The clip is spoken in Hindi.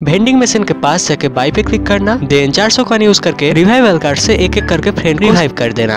वेंडिंग मशीन के पास जाके बाई पे क्लिक करना देन 400 का यूज़ करके रिवाइवल कार्ड से एक एक करके फ्रेंड रिवाइव कर देना।